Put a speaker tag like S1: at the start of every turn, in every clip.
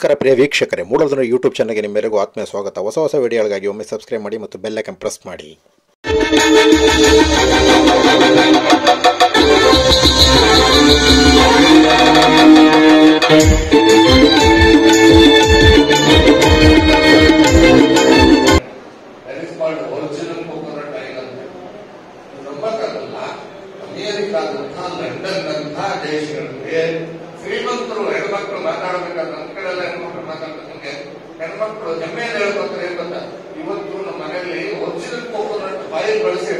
S1: ನಮಸ್ಕಾರ ಪ್ರಿಯ ವೀಕ್ಷಕರೇ ಮೂಡೋದನ್ನು ಯೂಟ್ಯೂಬ್ ಚಾನಲ್ಗೆ ನಿಮ್ಮೆಲ್ಲರಿಗೂ ಆತ್ಮೀಯ ಸ್ವಾಗತ. ಹೊಸ ಹೊಸ ವಿಡಿಯೋಗಳಿಗಾಗಿ ಒಮ್ಮೆ ಸಬ್ಸ್ಕ್ರೈಬ್ ಮಾಡಿ ಮತ್ತು ಬೆಲ್ ಐಕನ್ ಪ್ರೆಸ್ ಮಾಡಿ.
S2: ಅಮೇರಿಕಾದಂತಹ ಲಂಡನ್ ದೇಶಗಳಿಗೆ ಶ್ರೀಮಂತರು ಹೆಣ್ಮಕ್ಳು ಮಾತಾಡಬೇಕಾದ್ರೆ ನಮ್ಮ ಕಡೆ ಎಲ್ಲ ಹೆಣ್ಮಕ್ಳು ಮಾತಾಡ್ತಂಗೆ ಹೆಣ್ಮಕ್ಳು ಹೆಮ್ಮೆಯಿಂದ ಹೇಳ್ಕೊತಾರೆ ಅಂತ ಇವತ್ತು ನಮ್ಮ ಮನೆಯಲ್ಲಿ ಒರಿಜಿನಲ್ ಕೋಕೋನಟ್ ಬಾಯಿ ಬಳಸಿ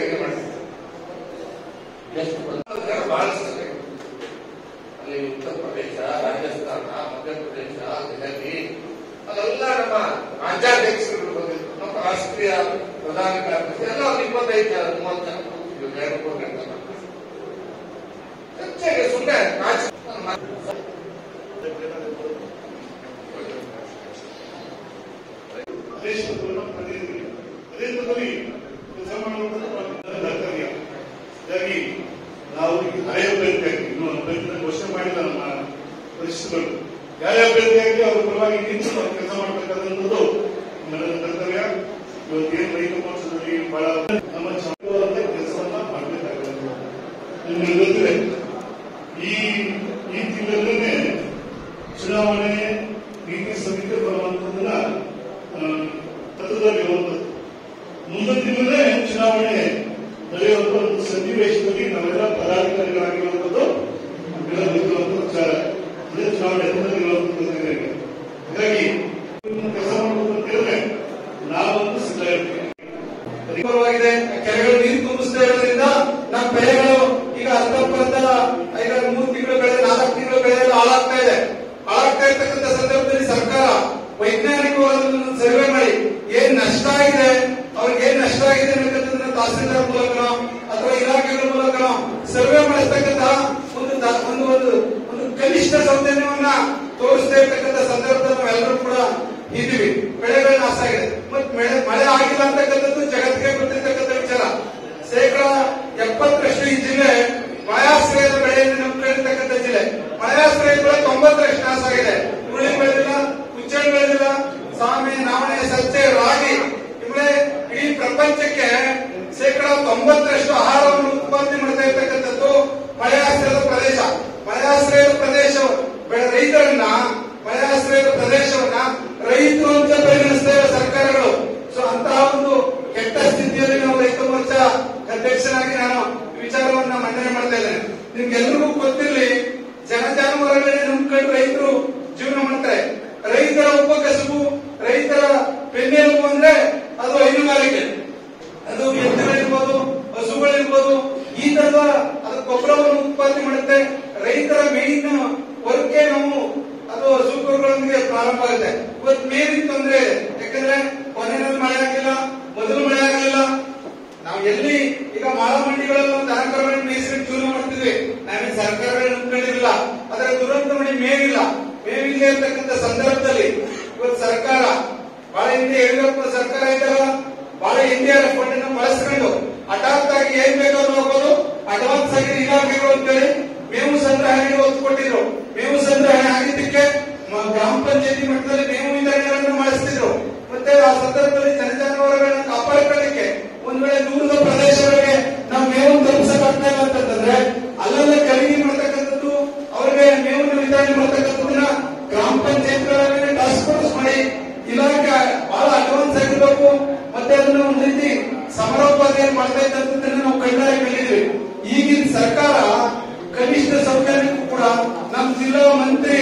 S3: ದೇಶವನ್ನು ಪ್ರತಿನಿಧಿ ದೇಶದಲ್ಲಿ ಕೆಲಸ ನಮ್ಮ ಕರ್ತವ್ಯ ಹೀಗಾಗಿ ನಾವು ಹಳೆಯ ಅಭ್ಯರ್ಥಿಯಾಗಿ, ಇನ್ನು ಕೆಲಸ ಮಾಡಬೇಕಾದಂಥದ್ದು ನಮ್ಮೆಲ್ಲರ ಕರ್ತವ್ಯ. ಇವತ್ತು ಏನು ರೈತ ಬಹಳ ನಮ್ಮ ಚಂದವಾದ ಕೆಲಸವನ್ನ ಮಾಡಬೇಕಾಗುತ್ತೆ ನಿಮ್ಗೆ ಗೊತ್ತಿದೆ ಈ ಈ ತಿಂಗಳಲ್ಲೇ ಚುನಾವಣೆ ನೀತಿ ಸಮಿತಿ ಬರುವಂತದನ್ನ ತತ್ವದಲ್ಲಿರುವಂಥದ್ದು ಮುಂದಿನ ತಿಂಗಳೇ ಚುನಾವಣೆ ನಡೆಯುವಂತ ಒಂದು ಸನ್ನಿವೇಶದಲ್ಲಿ ನಾವೆಲ್ಲ ಪದಾಧಿಕಾರಿಗಳಾಗಿರುವಂಥದ್ದು ನಮ್ಗೆಲ್ಲ ಗೊತ್ತಿರುವಂತ ವಿಚಾರ ಅದೇ ಚುನಾವಣೆ ಹತ್ತಿರದಲ್ಲಿರುವಂಥದ್ದು ಜನರಿಗೆ. ಹಾಗಾಗಿ ಕೆಲಸ ಮಾಡಬೇಕು ಅಂತ ಹೇಳಿದ್ರೆ ನಾವೊಂದು ಸಿದ್ಧ ಇರ್ತೀವಿ
S4: ಪರವಾಗಿದೆ ಕೆರೆಗಳು ನೀರು ತುಂಬಿಸದೇ ಇರೋದ್ರಿಂದ ನಮ್ಮ ಬೆಳೆಗಳು ಈಗ ಹತ್ತೊಂಬತ್ತ ಐದಾರು ಮೂರು ತಿಂಗಳು ಬೆಳೆ ನಾಲ್ಕು ತಿಂಗಳು ಬೆಳೆ ಎಲ್ಲ ಹಾಳಾಗ್ತಾ ಇದೆ ಹಾಳಾಗ್ತಾ ಇರ್ತಕ್ಕಂಥ ಸಂದರ್ಭದಲ್ಲಿ ಸರ್ಕಾರ ವೈಜ್ಞಾನಿಕವಾಗಿ ಸರ್ವೆ ಮಾಡಿ. ಏನ್ ನಷ್ಟ ಆಗಿದೆ? ಅವ್ರಿಗೆ ಏನ್ ನಷ್ಟ ಆಗಿದೆ ಅನ್ನೋದನ್ನ ತಹಸೀಲ್ದಾರ್ ಮೂಲಕ, ಅಥವಾ ಇಲಾಖೆಗಳ ಮೂಲಕ ಸರ್ವೆ ಮಾಡಿಸ್ತಕ್ಕಂಥ ಒಂದು ಒಂದು ಒಂದು ಕನಿಷ್ಠ ಸೌಜನ್ಯವನ್ನ ತೋರಿಸದೇ ಇರ್ತಕ್ಕಂಥ ಸಂದರ್ಭದಲ್ಲಿ ನಾವೆಲ್ಲರೂ ಕೂಡ ಇದ್ದೀವಿ. ಬೆಳೆಗಳ ನಾಶ ಆಗಿದೆ. ಮತ್ ಮಳೆ ಮಳೆ ಆಗಿಲ್ಲ ಅಂತಕ್ಕಂಥದ್ದು ಜಗತ್ತಿಗೆ ಗೊತ್ತಿರ್ತಕ್ಕಂಥ ವಿಚಾರ. ಶೇಕಡ ಎಪ್ಪತ್ತರಷ್ಟು ಈ ಜಿಲ್ಲೆ ಮಳೆಯಾಶ್ರಯದ ಬೆಳೆಯನ್ನು ನಂಬಿಕೊಂಡಿರ್ತಕ್ಕಂಥ ಜಿಲ್ಲೆ. ಮಳೆಯಾಶ್ರಯದ ಬೆಳೆ ತೊಂಬತ್ತರಷ್ಟು ನಾಶ ಆಗಿದೆ. ಹುಳಿ ಬೆಳೆದಿಲ್ಲ ಕುಚ್ಚಳಿ ಬೆಳೆದಿಲ್ಲ ಸಾಮೆ ನಾವಣೆ ಸಜ್ಜೆ ರಾಗಿ ಇವುಗಳೇ ಇಡೀ ಪ್ರಪಂಚಕ್ಕೆ ಶೇಕಡ ತೊಂಬತ್ತರಷ್ಟು ಆಹಾರವನ್ನು ಉತ್ಪಾದನೆ ಮಾಡ್ತಾ ಇರ್ತಕ್ಕಂಥದ್ದು ಮಳೆಯಾಶ್ರಯದ ಪ್ರದೇಶ ಮಳೆಯಾಶ್ರಯದ ಪ್ರದೇಶ ಬೆಳೆ ರೈತರನ್ನ ಮಳೆಯಾಶ್ರಯದ ಪ್ರದೇಶವನ್ನ ರೈತರು ಅಂತ ಪರಿಗಣಿಸ್ತಾ ಇರೋ ಸರ್ಕಾರಗಳು ಸೊ ಅಂತಹ ಒಂದು ಕೆಟ್ಟ ಸ್ಥಿತಿಯಲ್ಲಿ ನಾವು ರೈತ ಮೋರ್ಚಾ ಅಧ್ಯಕ್ಷನಾಗಿ ನಾನು ಈ ವಿಚಾರವನ್ನ ಮಂಡನೆ ಮಾಡ್ತಾ ಇದ್ದೇನೆ ನಿಮ್ಗೆಲ್ರಿಗೂ ಗೊತ್ತಿರಲಿ ಜನ ಜಾನುವಾರುಗಳನ್ನೇ ನಂಬ್ಕೊಂಡು ರೈತರು ಜೀವನ ಮಾಡ್ತಾರೆ ರೈತರ ಉಪಕಸಬು ರೈತರ ಬೆನ್ನೆಲುಬು ಅಂದ್ರೆ ಅದು ಹೈನುಗಾರಿಕೆ ಅದು ಎತ್ತುಗಳಿರ್ಬೋದು ಹಸುಗಳಿರ್ಬೋದು ಈ ತರದ ಅದು ಗೊಬ್ಬರವನ್ನು ಉತ್ಪಾದನೆ ಮಾಡುತ್ತೆ ರೈತರ ಮೇಲಿನ ವರ್ಕೆ ನಾವು ಅದು ಹಸುಗಳೊಂದಿಗೆ ಪ್ರಾರಂಭ ಆಗುತ್ತೆ ಇವತ್ತು ಮೇಲಿನ ತೊಂದರೆ ಇದೆ ಯಾಕಂದ್ರೆ ಕೊನೆಯಲ್ಲಿ ಮಳೆ ಆಗಿಲ್ಲ ಮೊದಲು ಮಳೆ ಆಗಲಿಲ್ಲ ನಾವು ಎಲ್ಲಿ ಈಗ ಮಾಳ ಮಂಡಿಗಳಲ್ಲಿ ಒಂದು ದನಕರುಗಳನ್ನು ಮೇಯಿಸ್ಕೊಂಡು ಜೀವನ ಮಾಡ್ತಿದ್ವಿ ನಾವೇನು ಸರ್ಕಾರಗಳು ನಂಬ್ಕೊಂಡಿರಲಿಲ್ಲ ಅದರ ದುರಂತ ಮಣಿ ಮೇವಿಲ್ಲ ಮೇವಿಲ್ಲದೆ ಇರ್ತಕ್ಕಂಥ ಸಂದರ್ಭದಲ್ಲಿ ಇವತ್ತು ಸರ್ಕಾರ ಬಹಳ ಹಿಂದೆ ಯಡಿಯೂರಪ್ಪ ಸರ್ಕಾರ ಇದ್ದಾಗ ಬಹಳ ಹಿಂದೆ ಫಂಡ್ ಅನ್ನು ಬಳಸ್ಕೊಂಡು ಹಠಾತ್ ಆಗಿ ಏನ್ ಬೇಕೋ ಹೋಗೋದು, ಅಡ್ವಾನ್ಸ್ ಆಗಿ ಇಲಾಖೆಗಳು ಅಂತೇಳಿ ಮೇವು ಸಂಗ್ರಹಣೆಗೆ ಒತ್ತು ಕೊಟ್ಟಿದ್ರು ಮೇವು ಸಂಗ್ರಹಣೆ ಆಗಿದ್ದಕ್ಕೆ ಗ್ರಾಮ ಪಂಚಾಯತಿ ಮಟ್ಟದಲ್ಲಿ ಮೇವು ವಿತರಣೆಗಳನ್ನು ಬಳಸ್ತಿದ್ರು ಮತ್ತೆ ಆ ಸಂದರ್ಭದಲ್ಲಿ ಜನಜಾನುವಾರುಗಳನ್ನ ಕಾಪಾಡಿಕೊಳ್ಳಿಕ್ಕೆ ಒಂದ್ ವೇಳೆ ದೂರದ ಪ್ರದೇಶಗಳಿಗೆ ನಾವು ಮೇವು ತಲುಪಿಸಕ್ಕಾಗ್ತಾ ಅಂತಂದ್ರೆ ಅಲ್ಲೆಲ್ಲ ಖರೀದಿ ಮಾಡ್ತಕ್ಕಂಥದ್ದು, ಅವರಿಗೆ ಮೇವನ್ನು ವಿತರಣೆ ಮಾಡ್ತಕ್ಕಂಥದ್ದನ್ನ ಗ್ರಾಮ ಪಂಚಾಯತ್ ಟಾಸ್ಕ್ ಫೋರ್ಸ್ ಮಾಡಿ ಇಲಾಖೆ ಬಹಳ ಅಡ್ವಾನ್ಸ್ ಆಗಿರ್ಬೇಕು. ಮತ್ತೆ ಅದನ್ನ ಒಂದ್ ರೀತಿ ಸಮರೋಪಾದಿಯಲ್ಲಿ ಮಾಡ್ತಾ ಇದ್ದಂಥದ್ದನ್ನ ನಾವು ಕಣ್ಣಾರೆ ಕಂಡಿದ್ವಿ ಈಗಿನ ಸರ್ಕಾರ ಕನಿಷ್ಠ ಸೌಕರ್ಯಕ್ಕೂ ಕೂಡ ನಮ್ಮ ಜಿಲ್ಲಾ ಮಂತ್ರಿ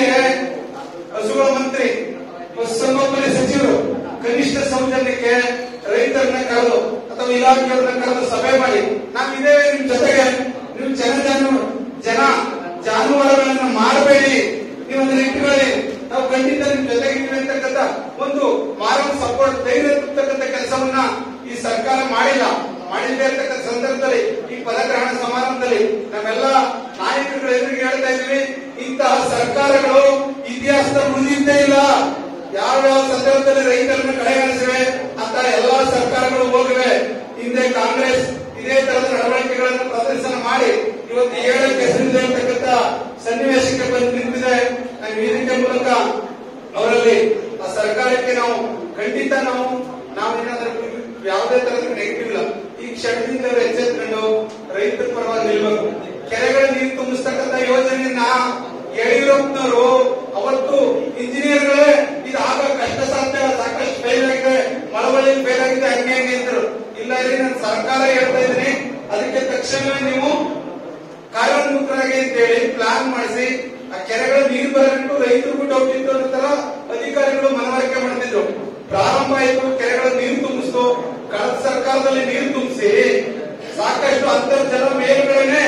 S4: ಹಸುಗಳ ಮಂತ್ರಿ ಪಶುಸಂಗೋಪನೆ ಸಚಿವರು ಕನಿಷ್ಠ ಸೌಜನ್ಯಕ್ಕೆ ರೈತರನ್ನ ಕರೆದು ಅಥವಾ ಇಲಾಖೆಯವರನ್ನ ಕರೆದು ಸಭೆ ಮಾಡಿ ನಾವು ಇದೇ ನಿಮ್ ಜೊತೆಗೆ ನೀವು ಜನ ಜಾನು ಜನ ಜಾನುವಾರುಗಳನ್ನ ಮಾಡಬೇಡಿ ನೀವು ಅದನ್ನ ಇಟ್ಕೊಳ್ಳಿ ನಾವು ಖಂಡಿತ ನಿಮ್ ಜೊತೆಗಿದ್ದೀವಿ ಅಂತಕ್ಕಂಥ ಒಂದು ಮಾರಲ್ ಸಪೋರ್ಟ್ ಧೈರ್ಯ ತುಂಬತಕ್ಕಂಥ ಈ ಸರ್ಕಾರ ಮಾಡಿಲ್ಲ. ಮಾಡಿದ್ರೆ ಸಂದರ್ಭದಲ್ಲಿ, ಈ ಪದಗ್ರಹಣ ಸಮಾರಂಭದಲ್ಲಿ ನಾವೆಲ್ಲ ನಾಯಕರುಗಳು ಎದುರಿಗೆ ಹೇಳ್ತಾ ಇದ್ದೀವಿ, ಇಂತಹ ಸರ್ಕಾರಗಳು ಇತಿಹಾಸದ ಮುಂದಿದ್ದೇ ಇಲ್ಲ. ಯಾವ ಯಾವ ಸಂದರ್ಭದಲ್ಲಿ ರೈತರನ್ನು ಕಡೆಗಣಿಸಿವೆ, ಅಂತ ಎಲ್ಲಾ ಸರ್ಕಾರಗಳು ಹೋಗಿವೆ. ಹಿಂದೆ ಕಾಂಗ್ರೆಸ್ ಇದೇ ತರದ ನಡವಳಿಕೆಗಳನ್ನು ಪ್ರದರ್ಶನ ಮಾಡಿ, ಇವತ್ತು ಏಳಕ್ಕೆ ಹೆಸರಿದೆ ಅಂತಕ್ಕಂಥ ಸನ್ನಿವೇಶಕ್ಕೆ ಬಂದು ನಿಂತಿದೆ. ವೇದಿಕೆ ಮೂಲಕ ಅವರಲ್ಲಿ ಆ ಸರ್ಕಾರಕ್ಕೆ ನಾವು ಖಂಡಿತ ನಾವು ನಾವೇನಾದ್ರೂ ಯಾವುದೇ ತರದ ನೆಗೆಟಿವ್ ಇಲ್ಲ. ಈ ಕ್ಷಣದಿಂದ ಎಚ್ಚೆತ್ಕೊಂಡು ರೈತರ ಪರವಾಗಿ ನಿಲ್ಬೇಕು. ಕೆರೆಗಳ ನೀರು ತುಂಬಿಸ್ತಕ್ಕಂತ ಯೋಜನೆಯನ್ನ ಯಡಿಯೂರಪ್ಪನವರು ಅವತ್ತು ಇಂಜಿನಿಯರ್ಗಳೇ, ಇದು ಆಗ ಕಷ್ಟ ಸಾಧ್ಯ, ಸಾಕಷ್ಟು ಫೇಲ್ ಆಗಿದೆ ಮಳವಳ್ಳಿ ಫೇಲ್ ಆಗಿದೆ, ಹಂಗೆ ಹಂಗೆ ಅಂದ್ರು. ಇಲ್ಲ ರೀ, ನಾನು ಸರ್ಕಾರ ಹೇಳ್ತಾ ಇದ್ದೀನಿ. ಅದಕ್ಕೆ ತಕ್ಷಣ ನೀವು ಕಾರ್ಯೋನ್ಮುಖರಾಗಿ ಅಂತೇಳಿ ಪ್ಲಾನ್ ಮಾಡಿಸಿ, ಆ ಕೆರೆಗಳ ನೀರು ಬರಬೇಕು ರೈತರಿಗೂ ಡೌಟ್ ಇತ್ತು ಅನ್ನೋ ತರ ಅಧಿಕಾರಿಗಳು ಮನವರಿಕೆ ಮಾಡ್ತಿದ್ರು. ಪ್ರಾರಂಭ ಆಯ್ತು ಕೆರೆಗಳ ನೀರು ತುಂಬಿಸ್ತು ಕಳೆದ ಸರ್ಕಾರದಲ್ಲಿ ನೀರು ತುಂಬಿಸಿ ಸಾಕಷ್ಟು ಅಂತರ್ಜಲ ಮೇಲ್ಗಡೆನೆ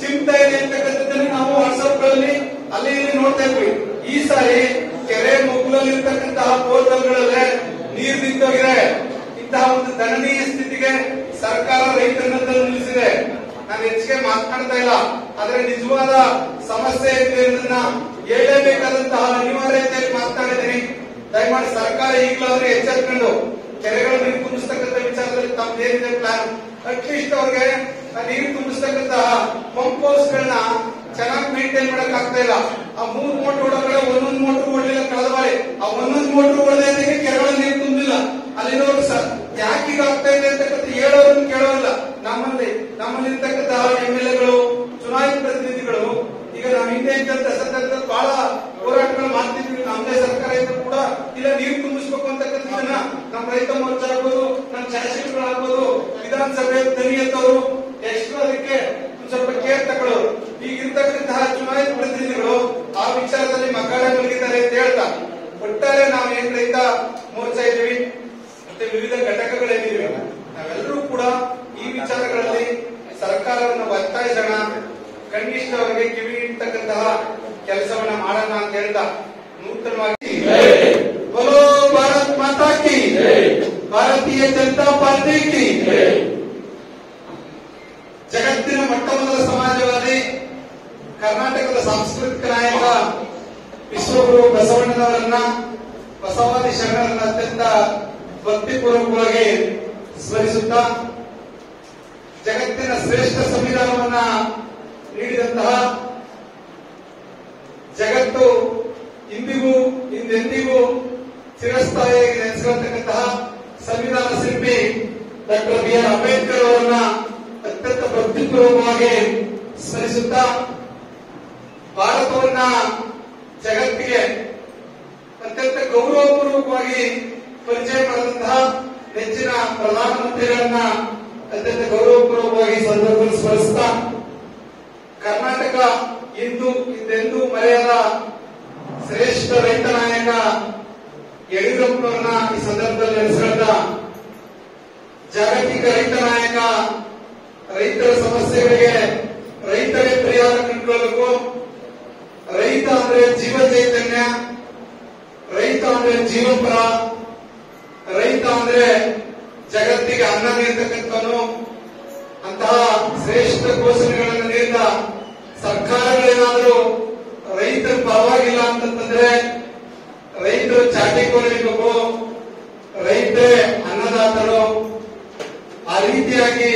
S4: ಚಿಮ್ತಾ ಇದೆ ಅಂತಕ್ಕಂಥದ್ದನ್ನು ನಾವು ವಾಟ್ಸ್ಆಪ್ಗಳಲ್ಲಿ ಅಲ್ಲಿ ಇಲ್ಲಿ ನೋಡ್ತಾ ಇದ್ವಿ ಈ ಸಾರಿ ಕೆರೆ ಮುಗ್ಲಲ್ಲಿ ಇರ್ತಕ್ಕಂತಹ ಬೋರ್ವೆಲ್ಗಳಲ್ಲೇ ನೀರು ನಿಂತೋಗಿದೆ ಇಂತಹ ಒಂದು ದಯನೀಯ ಸ್ಥಿತಿಗೆ ಸರ್ಕಾರ ರೈತರನ್ನ ತಂದು ನಿಲ್ಲಿಸಿದೆ ನಾನು ಹೆಚ್ಚಿಗೆ ಮಾತನಾಡ್ತಾ ಇಲ್ಲ ಆದ್ರೆ ನಿಜವಾದ ಸಮಸ್ಯೆ ಇದೆ ಅನ್ನೋದನ್ನ ಹೇಳಲೇಬೇಕಾದಂತಹ ಅನಿವಾರ್ಯತೆಯಲ್ಲಿ ಮಾತನಾಡಿದ್ದೀನಿ ದಯಮಾಡಿ ಸರ್ಕಾರ ಈಗಲಾದ್ರೂ ಎಚ್ಚೆತ್ಕೊಂಡು ಕೆರೆಗಳು ನೀರು ತುಂಬಿಸ್ತಕ್ಕಂಥ ತಮ್ಮದೇನಿದೆ ಪ್ಲಾನ್ ಅಟ್ಲೀಸ್ಟ್ ಅವ್ರಿಗೆ. ನೀರು ತುಂಬಿಸ್ತಕ್ಕಂತಹ ಪಂಪ್ ಹೌಸ್ಗಳನ್ನ ಚೆನ್ನಾಗಿ ಮೇಂಟೈನ್ ಮಾಡಕ್ ಆಗ್ತಾ ಇಲ್ಲ. ಆ ಮೂರ್ ಮೋಟರ್ ಒಳಗಡೆ ಒಂದೊಂದ್ ಮೋಟರ್ ಓಡಲಿಲ್ಲ ಕಳೆದ ಬಾರಿ. ಆ ಒಂದೊಂದ್ ಮೋಟರ್ ಓಡದೆ ಕೆರೆಗಳ ನೀರು ತುಂಬಿಲ್ಲ. ಅಲ್ಲಿರೋರು ಸರ್ ಯಾಕೆ ಈಗ ಆಗ್ತಾ ಇದೆ ಅಂತಕ್ಕಂಥ ಹೇಳೋರನ್ನು ಕೇಳೋಲ್ಲ ನಮ್ಮಲ್ಲಿ ನಮ್ಮಲ್ಲಿ ಇರ್ತಕ್ಕಂತಹ ಎಂ ಎಲ್ ಎಗಳು, ಚುನಾಯಿತ ಪ್ರತಿನಿಧಿಗಳು, ಈಗ ನಾವು ಹಿಂದೆ ಇದ್ದಂತ ಸಂದರ್ಭದಲ್ಲಿ ಬಹಳ ಹೋರಾಟಗಳು ಮಾಡ್ತಿದ್ವಿ. ನಮ್ದೇ ಸರ್ಕಾರ ಇದ್ರು ಕೂಡ ಇಲ್ಲ, ನೀರು ತುಂಬಿಸ್ಬೇಕು ಅಂತಕ್ಕಂಥದ್ದನ್ನ ನಮ್ಮ ರೈತ ಮೋರ್ಚಾ ಆಗ್ಬೋದು, ನಮ್ಮ ಶಾಸಕರುಗಳಾಗ್ಬೋದು ವಿಧಾನಸಭೆ ದನಿ ಅಂತವರು ಎಷ್ಟು ಅದಕ್ಕೆ ಕರ್ನಾಟಕದ ಸಾಂಸ್ಕೃತಿಕ ನಾಯಕ ವಿಶ್ವಗುರು ಬಸವಣ್ಣನವರನ್ನ, ಬಸವಾದಿ ಶರಣರನ್ನ ಅತ್ಯಂತ ಭಕ್ತಿಪೂರ್ವಕವಾಗಿ ಸ್ಮರಿಸುತ್ತಾ, ಜಗತ್ತಿನ ಶ್ರೇಷ್ಠ ಸಂವಿಧಾನವನ್ನ ನೀಡಿದಂತಹ ಜಗತ್ತು ಇಂದಿಗೂ, ಇಂದೆಂದಿಗೂ ಚಿರಸ್ಥಾಯಿಯಾಗಿ ನೆನೆಸಿರತಕ್ಕಂತಹ ಸಂವಿಧಾನ ಶಿಲ್ಪಿ ಡಾಕ್ಟರ್ ಬಿ ಆರ್ ಅಂಬೇಡ್ಕರ್ ಅವರನ್ನ ಅತ್ಯಂತ ಭಕ್ತಿಪೂರ್ವಕವಾಗಿ ಸ್ಮರಿಸುತ್ತಾ ಭಾರತವನ್ನ ಜಗತ್ತಿಗೆ ಅತ್ಯಂತ ಗೌರವಪೂರ್ವಕವಾಗಿ ಪರಿಚಯ ಮಾಡಿದಂತಹ ನೆಚ್ಚಿನ ಪ್ರಧಾನಮಂತ್ರಿಗಳನ್ನ ಅತ್ಯಂತ ಗೌರವಪೂರ್ವಕವಾಗಿ ಸಂದರ್ಭದಲ್ಲಿ ಸ್ಮರಿಸ್ತಾ ಕರ್ನಾಟಕ ಇಂದು ಇದೆಂದೂ ಮರೆಯದ ಶ್ರೇಷ್ಠ ರೈತ ನಾಯಕ ಯಡಿಯೂರಪ್ಪನವರನ್ನ ಈ ಸಂದರ್ಭದಲ್ಲಿ ನೆನೆಸ್ಕೊಳ್ತಾ ಜಾಗತಿಕ ರೈತ ನಾಯಕ ರೈತರ ಸಮಸ್ಯೆಗಳಿಗೆ ರೈತರೇ ಪರಿಹಾರ ಕಂಡುಕೊಳ್ಳಬೇಕು ರೈತ ಅಂದ್ರೆ ಜೀವ ಚೈತನ್ಯ ರೈತ ಅಂದ್ರೆ ಜೀವಪರ ರೈತ ಅಂದ್ರೆ ಜಗತ್ತಿಗೆ ಅನ್ನ ನೀಡ್ತಕ್ಕಂಥವನು. ಅಂತಹ ಶ್ರೇಷ್ಠ ಘೋಷಣೆಗಳನ್ನು ನೀಡಿದ ಸರ್ಕಾರಗಳೇನಾದರೂ ರೈತರ ಪರವಾಗಿಲ್ಲ ಅಂತಂದ್ರೆ ರೈತರು ಚಾಟಿ ಕೊಡಬೇಕು ರೈತರೇ ಅನ್ನದಾತರು. ಆ ರೀತಿಯಾಗಿ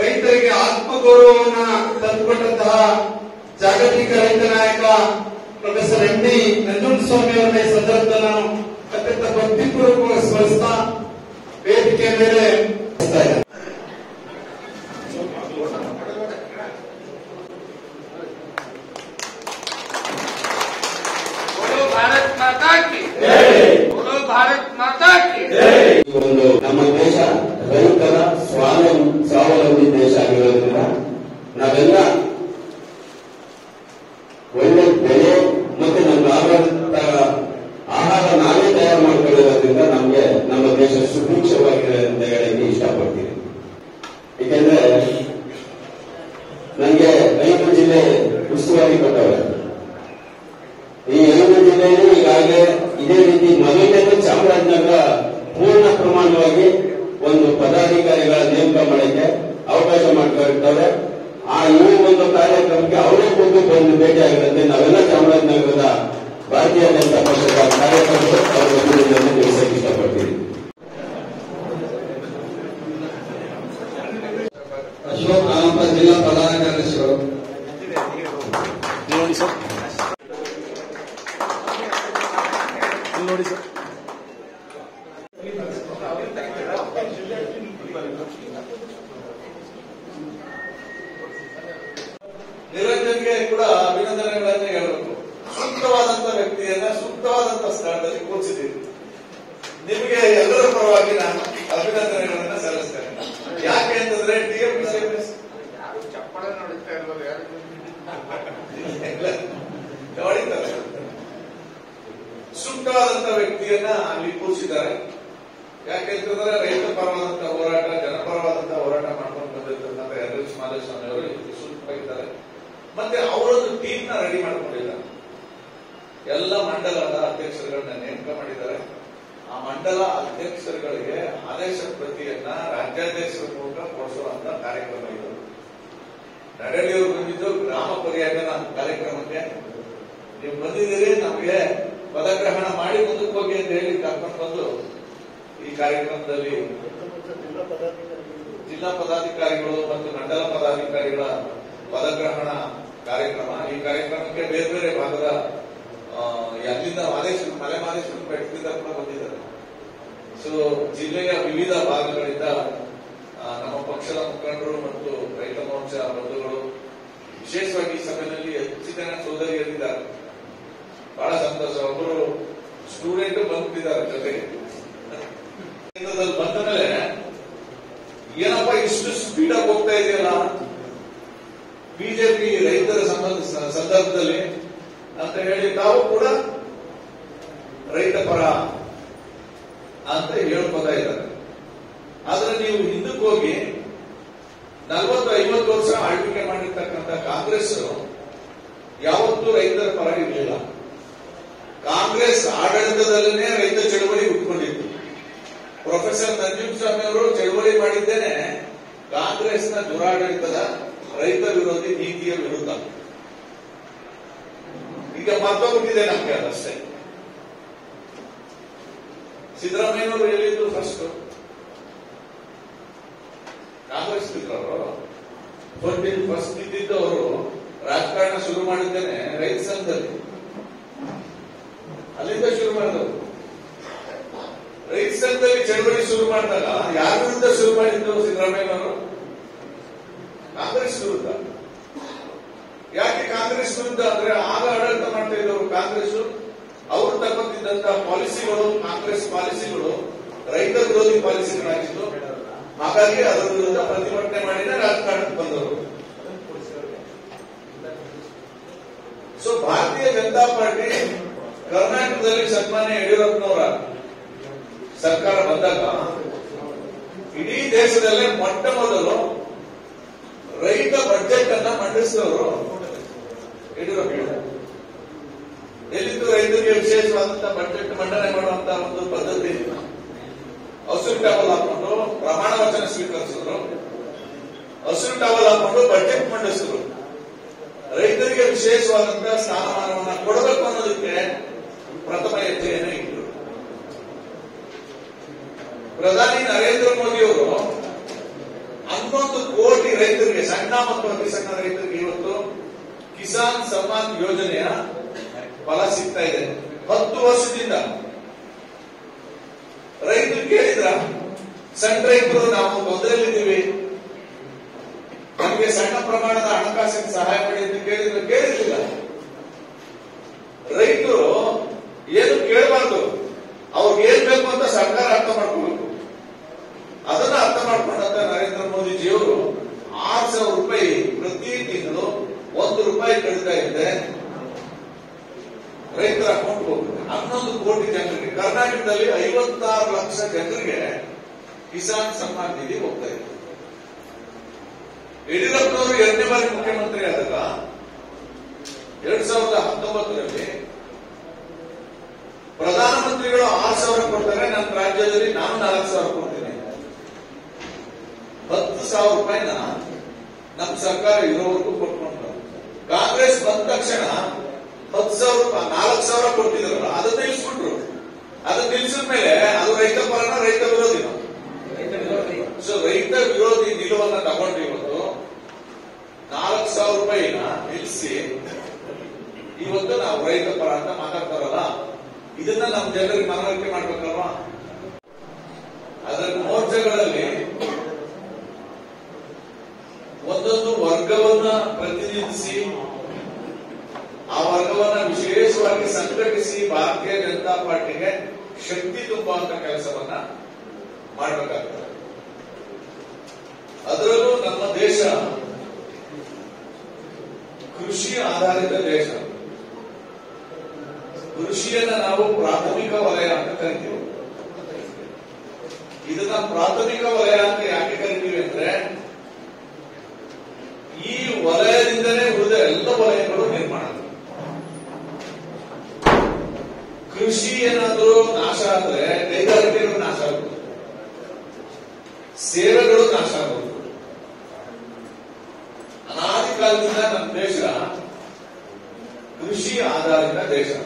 S4: ರೈತರಿಗೆ ಆತ್ಮಗೌರವವನ್ನ ತಂದುಕೊಟ್ಟಂತಹ ಜಾಗತಿಕ ರೈತ ನಾಯಕ प्रोफेसर एम डी स्वामी और मैं सदर दलान अत्यंत
S2: भक्तिपूर्वक स्वच्छता वेद के।
S5: मेरे नम देश रईतर स्वयं स्वावल देश आगे नावे ಮಾಡ್ಕೊಂಡಿರ್ತಾರೆ ಆ ಈ ಒಂದು ಕಾರ್ಯಕ್ರಮಕ್ಕೆ ಅವರೇ ಖುದ್ದು ಬಂದು ಭೇಟಿ ಆಗಿರುತ್ತೆ ನಾವೆಲ್ಲ ಚಾಮರಾಜನಗರದ ಭಾರತೀಯ ಜನತಾ ಪಕ್ಷದ ಕಾರ್ಯಕರ್ತರು ಅವರ ವತಿಯಿಂದ ತಿಳಿಸಕ್ಕೆ ಇಷ್ಟಪಡ್ತೀನಿ
S6: ಕೂಡ ಅಭಿನಂದನೆಗಳನ್ನ ಹೇಳಬೇಕು. ಸೂಕ್ತವಾದಂತ ವ್ಯಕ್ತಿಯನ್ನ ಸೂಕ್ತವಾದಂತ
S7: ಸ್ಥಳದಲ್ಲಿ ಕೂರಿಸಿದ್ದೀರಿ ನಿಮಗೆ ಎಲ್ಲರ ಪರವಾಗಿ ನಾನು ಅಭಿನಂದನೆಗಳನ್ನ ಸಲ್ಲಿಸ್ತೇನೆ. ಯಾಕೆ ಅಂತಂದ್ರೆ ಟಿ
S2: ಎಂ ಚಪ್ಪಳೆ ನಡೀತಾ ಇರೋದು ಯಾರು
S7: ಸೂಕ್ತವಾದಂತ ವ್ಯಕ್ತಿಯನ್ನ ಅಲ್ಲಿ ಕೂರಿಸಿದ್ದಾರೆ. ಯಾಕೆಂತಂದ್ರೆ ರೈತ ಪರವಾದಂತ ಹೋರಾಟ ಜನಪರವಾದಂತಹ ಹೋರಾಟ ಮಾಡ್ಕೊಂಡು ಬಂದಿರ್ತಕ್ಕಂಥ ಎರಡು ಸ್ವಾಮಿ ಮತ್ತೆ ಅವರೊಂದು ಟೀಮ್ನ ರೆಡಿ ಮಾಡ್ಕೊಂಡಿದ್ದಾರೆ ಎಲ್ಲ ಮಂಡಲದ ಅಧ್ಯಕ್ಷರುಗಳನ್ನ ನೇಮಕ ಮಾಡಿದ್ದಾರೆ. ಆ ಮಂಡಲ ಅಧ್ಯಕ್ಷರುಗಳಿಗೆ ಆದೇಶ ಪ್ರತಿಯನ್ನ ರಾಜ್ಯಾಧ್ಯಕ್ಷರ ಮೂಲಕ ಕೊಡಿಸುವಂತ ಕಾರ್ಯಕ್ರಮ ಇದು. ನಡಳಿಯವರು ಬಂದಿದ್ದು ಗ್ರಾಮ ಪರ್ಯಾಯನ ಕಾರ್ಯಕ್ರಮಕ್ಕೆ. ನೀವು ಬಂದಿದ್ದೀರಿ ನಮಗೆ ಪದಗ್ರಹಣ ಮಾಡಿ ಮುಂದಕ್ಕೆ ಹೋಗಿ ಅಂತ ಹೇಳಿ ಕರ್ಕೊಂಡು ಬಂದು ಈ ಕಾರ್ಯಕ್ರಮದಲ್ಲಿ ಜಿಲ್ಲಾ ಪದಾಧಿಕಾರಿಗಳು ಮತ್ತು ಮಂಡಲ ಪದಾಧಿಕಾರಿಗಳ ಪದಗ್ರಹಣ ಕಾರ್ಯಕ್ರಮ. ಈ ಕಾರ್ಯಕ್ರಮಕ್ಕೆ ಬೇರೆ ಬೇರೆ ಭಾಗದ ಅಲ್ಲಿಂದ ಮಾದೇಶ್ವರ ಮಲೆ ಮಾದೇಶ್ವರ ಬೆಟ್ಟದಿಂದ ಕೂಡ ಬಂದಿದ್ದಾರೆ. ಸೊ ಜಿಲ್ಲೆಯ ವಿವಿಧ ಭಾಗಗಳಿಂದ ನಮ್ಮ ಪಕ್ಷದ ಮುಖಂಡರು ಮತ್ತು ರೈತ ಮೋರ್ಚಾ ಬಂಧುಗಳು ವಿಶೇಷವಾಗಿ ಈ ಸಭೆಯಲ್ಲಿ ಹೆಚ್ಚು ಜನ ಸೋದರಿಯರಿದ್ದಾರೆ. ಬಹಳ ಸಂತೋಷ. ಒಬ್ಬರು ಸ್ಟೂಡೆಂಟ್ ಬಂದ್ಬಿಟ್ಟಿದ್ದಾರೆ ಜೊತೆಗೆ. ಬಂದ ಮೇಲೆ ಏನಪ್ಪ, ಇಷ್ಟು ಸ್ಪೀಡ್ ಆಗಿ ಹೋಗ್ತಾ ಇದೆಯಲ್ಲ? ಬಿಜೆಪಿ ರೈತರ ಸಂಬಂಧ ಸಂದರ್ಭದಲ್ಲಿ ಅಂತ ಹೇಳಿ ತಾವು ಕೂಡ ರೈತ ಪರ ಅಂತ ಹೇಳ್ಕೊತಾ ಇದ್ದಾರೆ. ಆದ್ರೆ ನೀವು ಹಿಂದಕ್ಕೆ ಹೋಗಿ ನಲವತ್ತು ಐವತ್ತು ವರ್ಷ ಆಳ್ವಿಕೆ ಮಾಡಿರ್ತಕ್ಕಂಥ ಕಾಂಗ್ರೆಸ್ ಯಾವತ್ತೂ ರೈತರ ಪರ ಇರಲಿಲ್ಲ. ಕಾಂಗ್ರೆಸ್ ಆಡಳಿತದಲ್ಲೇ ರೈತ ಚಳವಳಿ ಉಟ್ಕೊಂಡಿತ್ತು ಪ್ರೊಫೆಸರ್ ನಂಜುಂಡ ಸ್ವಾಮಿ ಅವರು ಚಳವಳಿ ಮಾಡಿದ್ದೇನೆ ಕಾಂಗ್ರೆಸ್ನ ದುರಾಡಳಿತದ ರೈತ ವಿರೋಧಿ ನೀತಿಯ ವಿರುದ್ಧ. ಈಗ ಮತ್ತೊಂದಿದೆ ನಮ್ಗೆ ಅದಷ್ಟೇ. ಸಿದ್ದರಾಮಯ್ಯನವರು ಎಲ್ಲಿದ್ದು ಫಸ್ಟ್ ಕಾಂಗ್ರೆಸ್ ಇದ್ರವರು ಫಸ್ಟ್ ಇದ್ದಿದ್ದವರು ರಾಜಕಾರಣ ಶುರು ಮಾಡಿದ್ದೇನೆ ರೈತ ಸಂಘದಲ್ಲಿ. ಅಲ್ಲಿಂದ ಶುರು ಮಾಡಿದವರು. ರೈತ ಸಂಘದಲ್ಲಿ ಚಳವಳಿ ಶುರು ಮಾಡಿದಾಗ ಯಾರಿಂದ ಶುರು ಮಾಡಿದ್ರು ಸಿದ್ದರಾಮಯ್ಯನವರು? ಕಾಂಗ್ರೆಸ್ ವಿರುದ್ಧ. ಯಾಕೆ ಕಾಂಗ್ರೆಸ್ ವಿರುದ್ಧ ಅಂದ್ರೆ ಆಗ ಆಡಳಿತ ಮಾಡ್ತಾ ಇದ್ದವರು ಕಾಂಗ್ರೆಸ್, ಅವರು ತಗೊಂಡಿದ್ದಂತಹ ಪಾಲಿಸಿಗಳು, ಕಾಂಗ್ರೆಸ್ ಪಾಲಿಸಿಗಳು, ರೈತ ವಿರೋಧಿ ಪಾಲಿಸಿಗಳಾಗಿದ್ದು, ಹಾಗಾಗಿ ಅದರ ವಿರುದ್ಧ ಪ್ರತಿಭಟನೆ ಮಾಡಿದ ರಾಜಕಾರಣಕ್ಕೆ ಬಂದವರು. ಸೊ ಭಾರತೀಯ ಜನತಾ ಪಾರ್ಟಿ ಕರ್ನಾಟಕದಲ್ಲಿ ಸನ್ಮಾನ್ಯ ಯಡಿಯೂರಪ್ಪನವರ ಸರ್ಕಾರ ಬಂದಾಗ, ಇಡೀ ದೇಶದಲ್ಲೇ ಮೊಟ್ಟ ಮೊದಲು ರೈತ ಬಜೆಟ್ ಅನ್ನ ಮಂಡಿಸಿದವರು. ಯಡಿಯೂರಪ್ಪ ಎಲ್ಲಿದ್ದು ರೈತರಿಗೆ ವಿಶೇಷವಾದಂತಹ ಬಜೆಟ್ ಮಂಡನೆ ಮಾಡುವಂತ ಒಂದು ಪದ್ಧತಿ ಹಸಿರು ಟವಲ್ ಹಾಕೊಂಡು ಪ್ರಮಾಣ ವಚನ ಸ್ವೀಕರಿಸಿದ್ರು. ಹಸಿರು ಟವಲ್ ಹಾಕೊಂಡು ಬಜೆಟ್ ಮಂಡಿಸಿದ್ರು. ರೈತರಿಗೆ ವಿಶೇಷವಾದಂತಹ ಸ್ಥಾನಮಾನವನ್ನ ಕೊಡಬೇಕು ಅನ್ನೋದಕ್ಕೆ ಪ್ರಥಮ ಹೆಜ್ಜೆಯನ್ನು ಇಟ್ಟರು ಪ್ರಧಾನಿ ನರೇಂದ್ರ ಮೋದಿ ರೈತರಿಗೆ, ಸಣ್ಣ ಮತ್ತು ಅತಿ ಸಣ್ಣ ರೈತರಿಗೆ ಇವತ್ತು ಕಿಸಾನ್ ಸಮ್ಮಾನ್ ಯೋಜನೆಯ ಫಲ ಸಿಗ್ತಾ ಇದೆ. ಹತ್ತು ವರ್ಷದಿಂದ ರೈತರು ಕೇಳಿದ್ರ, ಸಣ್ಣ ರೈತರು ನಾವು ತೊಂದರೆಯಲ್ಲಿದ್ದೀವಿ ನಮಗೆ ಸಣ್ಣ ಪ್ರಮಾಣದ ಹಣಕಾಸಿನ ಸಹಾಯ ಮಾಡಿ ಅಂತ ಕೇಳಿದ್ರು, ಕೇಳಿರ್ಲಿಲ್ಲ. ರೈತರು ಏನು ಕೇಳಬಾರ್ದು. ಅವ್ರಿಗೆ ಏನ್ ಬೇಕು ಅಂತ ಸರ್ಕಾರ ಅರ್ಥ ಮಾಡ್ಕೋಬೇಕು ಅದನ್ನ ಅರ್ಥ ಮಾಡ್ಕೊಂಡಂತ ನರೇಂದ್ರ ಮೋದಿಜಿಯವರು ಆರು ಸಾವಿರ ರೂಪಾಯಿ ಪ್ರತಿ ತಿಂಗಳು ಒಂದು ರೂಪಾಯಿ ಕಳಿಸ್ತಾ ಇದ್ದೆ ರೈತರ ಅಕೌಂಟ್ ಹೋಗುತ್ತೆ. ಹನ್ನೊಂದು ಕೋಟಿ ಜನರಿಗೆ, ಕರ್ನಾಟಕದಲ್ಲಿ ಐವತ್ತಾರು ಲಕ್ಷ ಜನರಿಗೆ ಕಿಸಾನ್ ಸಮ್ಮಾನ್ ನಿಧಿ ಹೋಗ್ತಾ ಇದೆ. ಯಡಿಯೂರಪ್ಪನವರು ಎರಡನೇ ಬಾರಿ ಮುಖ್ಯಮಂತ್ರಿ ಆದಾಗ ಎರಡ್ ಸಾವಿರದ ಹತ್ತೊಂಬತ್ತರಲ್ಲಿ ಪ್ರಧಾನಮಂತ್ರಿಗಳು ಆರು ಸಾವಿರ ಕೊಡ್ತಾರೆ, ನನ್ನ ರಾಜ್ಯದಲ್ಲಿ ನಾನು ನಾಲ್ಕು ಸಾವಿರ ಕೊಡ್ತೀನಿ. ಹತ್ತು ಸಾವಿರ ರೂಪಾಯಿನ ನಮ್ಮ ಸರ್ಕಾರ ಇರೋವರೆಗೂ ಕೊಟ್ಕೊಂಡು ಕಾಂಗ್ರೆಸ್ ಬಂದ ತಕ್ಷಣ ಹತ್ತು ಸಾವಿರ ನಾಲ್ಕು ಸಾವಿರ ಕೊಟ್ಟಿದ್ರು ಅದನ್ನ ನಿಲ್ಸ್ಬಿಟ್ರು. ಅದನ್ನ ನಿಲ್ಸಿದ ಮೇಲೆ ಅದು ರೈತ ಪರನ ರೈತ ವಿರೋಧಿ ಸೊ ರೈತ ವಿರೋಧಿ ನಿಲುವನ್ನ ತಗೊಂಡು ಇವತ್ತು. ನಾಲ್ಕು ಸಾವಿರ ರೂಪಾಯಿನ ನಿಲ್ಲಿಸಿ ಇವತ್ತು ನಾವು ರೈತ ಪರ ಅಂತ ಮಾತಾಡ್ತಾರಲ್ಲ, ಇದನ್ನ ನಮ್ಮ ಜನರಿಗೆ ಮನವರಿಕೆ ಮಾಡ್ಬೇಕಲ್ವಾ? ಅದರ ಮೋರ್ಚಾಗಳಲ್ಲಿ ಒಂದೊಂದು ವರ್ಗವನ್ನ ಪ್ರತಿನಿಧಿಸಿ, ಆ ವರ್ಗವನ್ನ ವಿಶೇಷವಾಗಿ ಸಂಘಟಿಸಿ ಭಾರತೀಯ ಜನತಾ ಪಾರ್ಟಿಗೆ ಶಕ್ತಿ ತುಂಬುವಂತ ಕೆಲಸವನ್ನ ಮಾಡಬೇಕಾಗ್ತದೆ. ಅದರಲ್ಲೂ ನಮ್ಮ ದೇಶ ಕೃಷಿ ಆಧಾರಿತ ದೇಶ. ಕೃಷಿಯನ್ನ ನಾವು ಪ್ರಾಥಮಿಕ ವಲಯ ಅಂತ ಕರಿತೀವಿ. ಇದನ್ನ ಪ್ರಾಥಮಿಕ ವಲಯ ಅಂತ ಯಾಕೆ ಕರಿತೀವಿ ಅಂದ್ರೆ ಈ ವಲಯದಿಂದಲೇ ಉಳಿದ ಎಲ್ಲ ವಲಯಗಳು ನಿರ್ಮಾಣ. ಕೃಷಿ ಏನಾದರೂ ನಾಶ ಆದ್ರೆ ಕೈಗಾರಿಕೆಗಳು ನಾಶ ಆಗುತ್ತೆ. ಸೇವೆಗಳು ನಾಶ ಆಗುತ್ತೆ. ಅನಾದಿ ಕಾಲದಿಂದ ನಮ್ಮ ದೇಶ ಕೃಷಿ ಆಧಾರಿತ ದೇಶ.